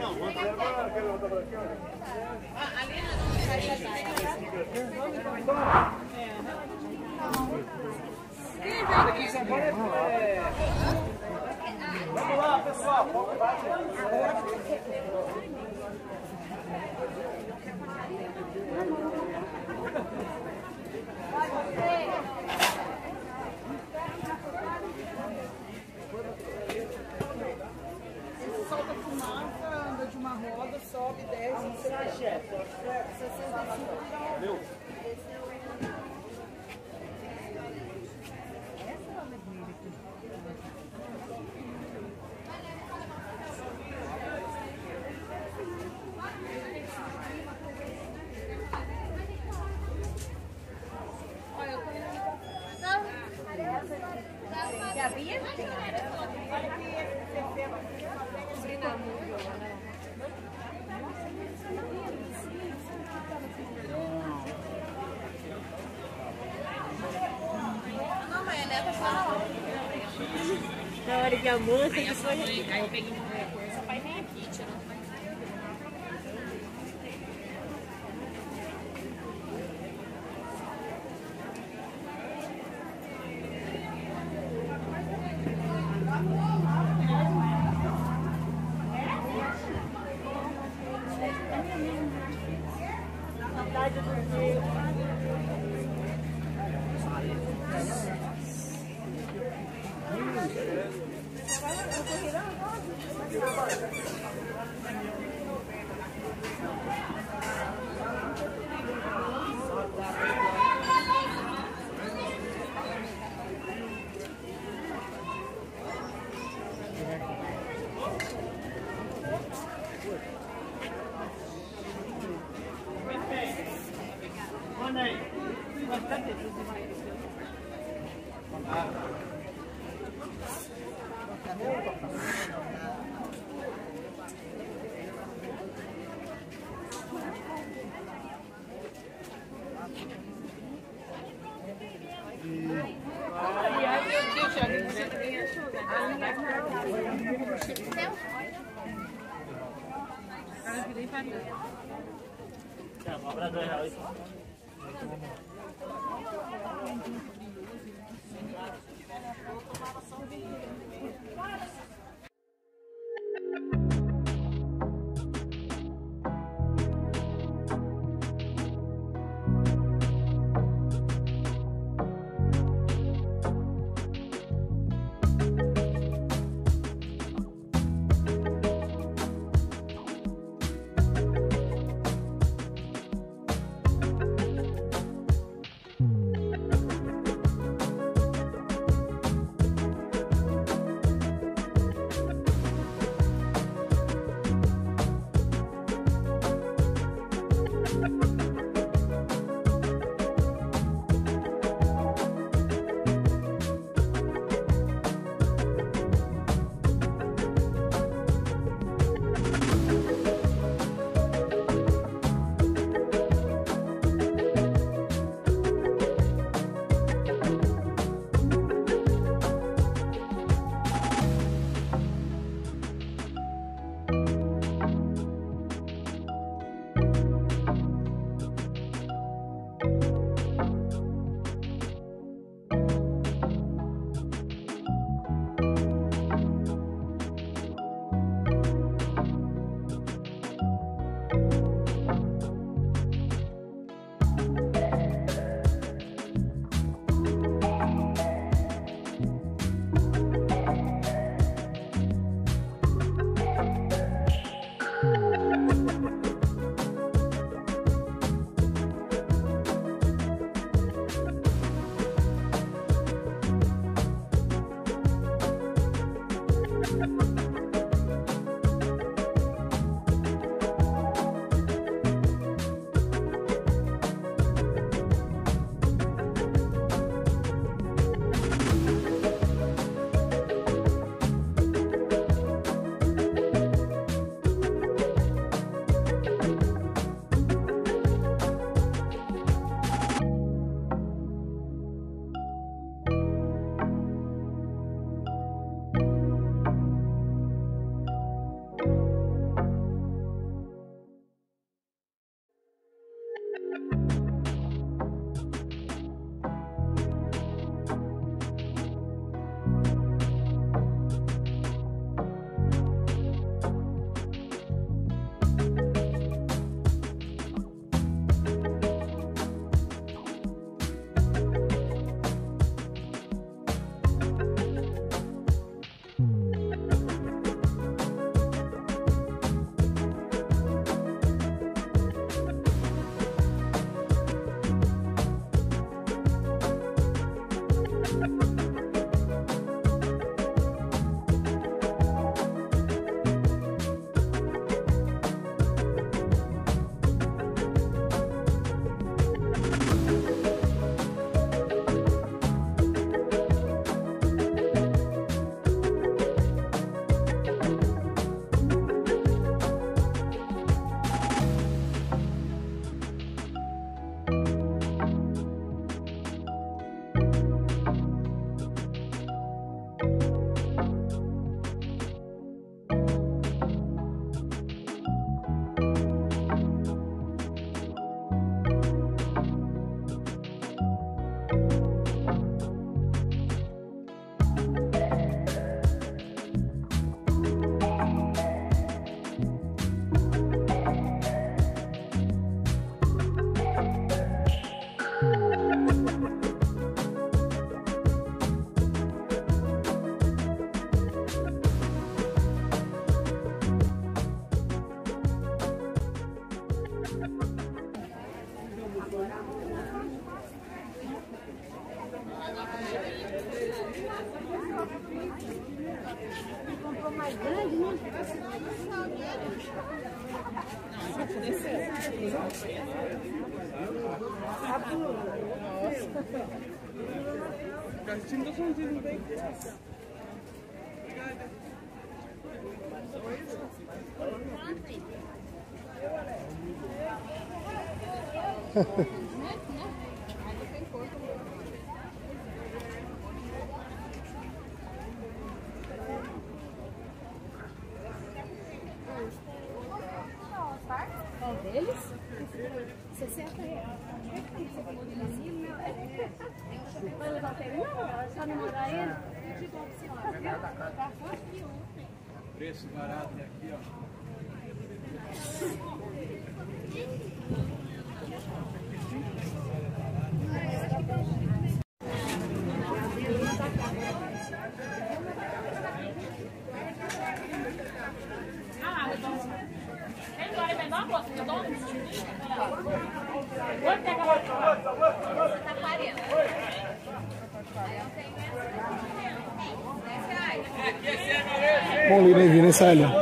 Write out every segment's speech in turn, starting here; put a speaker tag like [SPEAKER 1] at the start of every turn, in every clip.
[SPEAKER 1] Não, outra pra aqui, olha. Vamos lá, pessoal. Vamos lá.
[SPEAKER 2] Desce, não sei o que. 65 km.
[SPEAKER 3] Já havia? Não, mas a neta fala
[SPEAKER 4] Que a moça que foi.
[SPEAKER 3] Aí peguei uma coisa, pai vem aqui, tirou.
[SPEAKER 2] Obra do
[SPEAKER 4] real isso. Eu tomava só
[SPEAKER 3] um Kaçıncı son cilindeyim? Hehehe
[SPEAKER 5] Bom, Lina e Vina, olha, ali.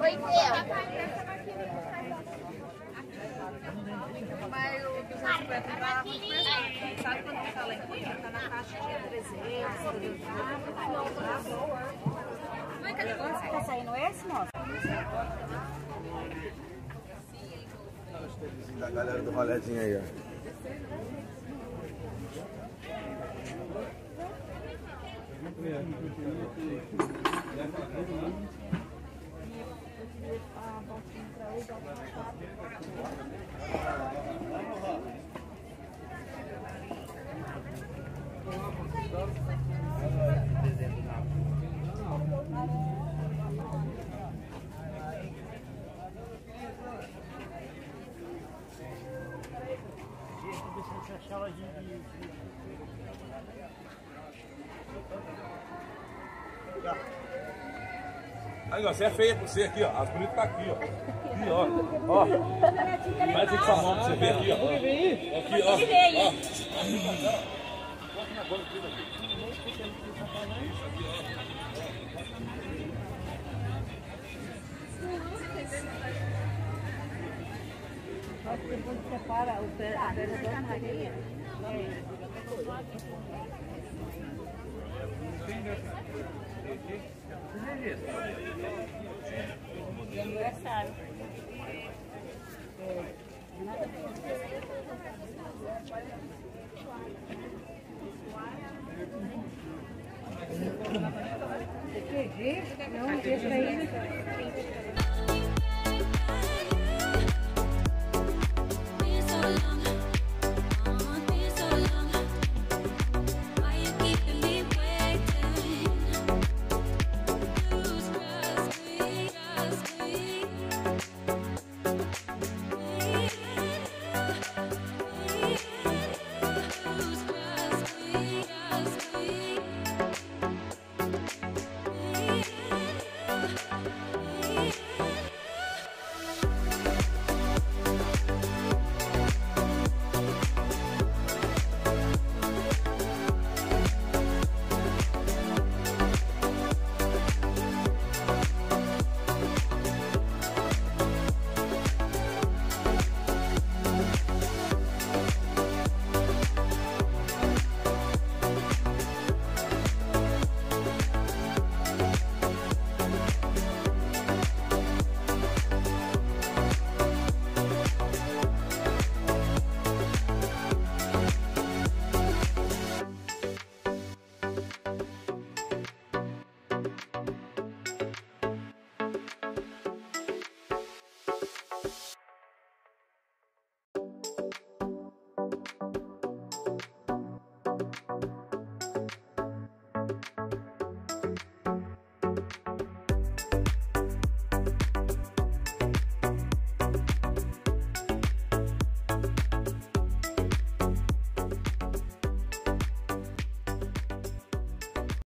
[SPEAKER 3] Oi,
[SPEAKER 2] Mas o 250 lá, sabe quando tá lá em cima? Tá na faixa de 300,
[SPEAKER 4] Tá saindo esse, moça?
[SPEAKER 6] Da galera do rolezinho aí, ó. Ah, bom, para o Aí, ó, você é feia pra você aqui, ó. As bonitas tá aqui, ó. Aqui, ó. Ó. Faz aqui com a mão pra você ver aqui, ó. Aqui, ó. ó.
[SPEAKER 4] Separa o pé, a perna da Maria. Aniversário. Não, deixa aí.